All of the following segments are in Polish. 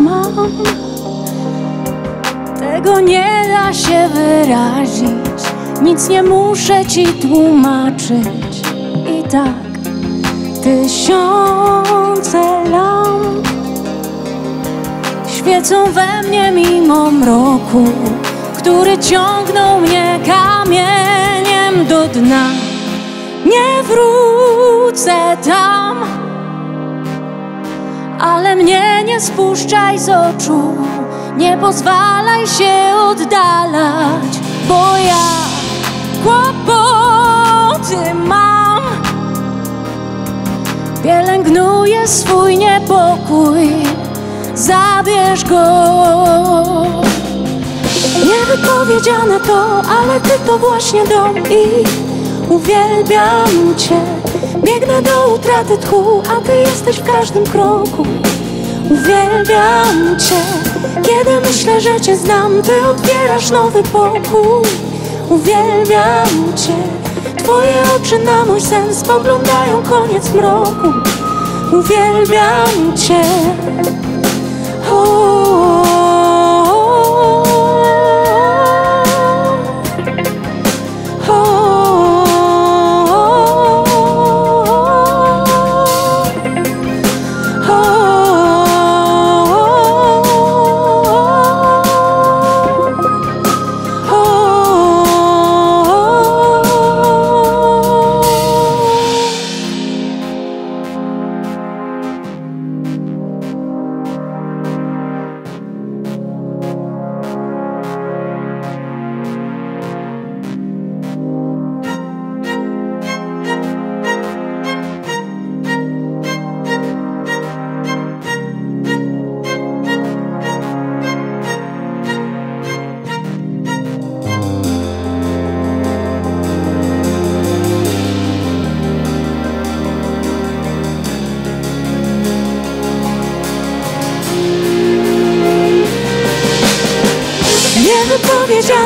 mam. Tego nie da się wyrazić, nic nie muszę ci tłumaczyć. I tak tysiące lamp świecą we mnie mimo mroku, który ciągnął mnie kamieniem do dna. Nie wrócę tam, ale mnie nie spuszczaj z oczu, nie pozwalaj się oddalać, bo ja kłopoty mam. Pielęgnuję swój niepokój, zabierz go. Niewypowiedziane to, ale ty to właśnie dom i uwielbiam cię. Biegnę do utraty tchu, a ty jesteś w każdym kroku. Uwielbiam cię, kiedy myślę, że cię znam, ty otwierasz nowy pokój. Uwielbiam cię, twoje oczy na mój sen spoglądają koniec mroku. Uwielbiam cię.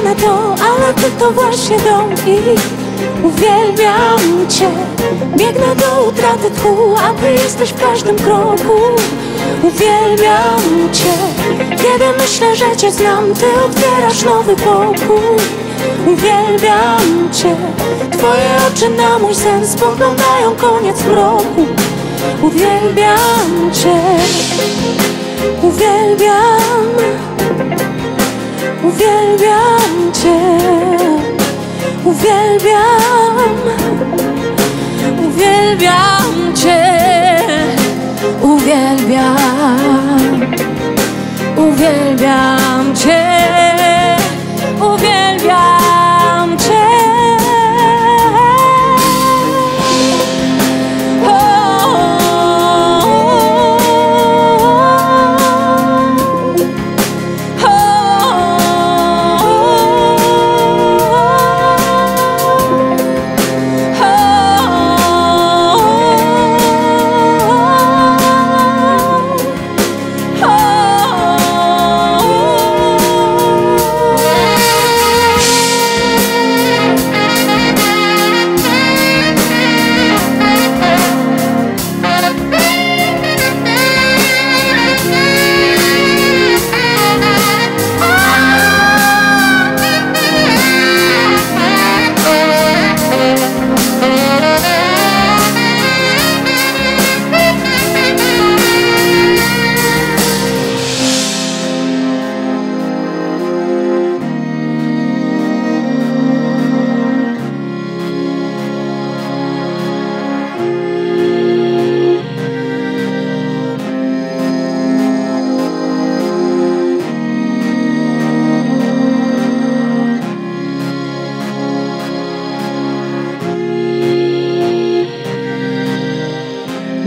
Niewypowiedziane to, ale ty to właśnie dom i uwielbiam cię. Biegnę do utraty tchu, a ty jesteś w każdym kroku. Uwielbiam cię, kiedy myślę, że cię znam, ty otwierasz nowy pokój. Uwielbiam cię, twoje oczy na mój sen spoglądają koniec mroku. Uwielbiam cię, uwielbiam, uwielbiam Cię, uwielbiam, uwielbiam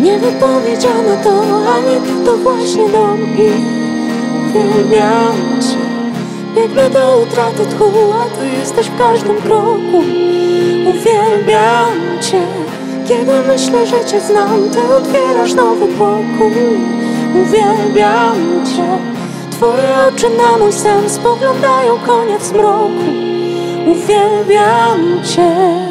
Niewypowiedziane to, ale to właśnie dom i uwielbiam cię. Biegnę do utraty tchu, a ty jesteś w każdym kroku. Uwielbiam cię, kiedy myślę, że cię znam, ty otwierasz nowy pokój. Uwielbiam cię, twoje oczy na mój sen spoglądają koniec mroku. Uwielbiam cię.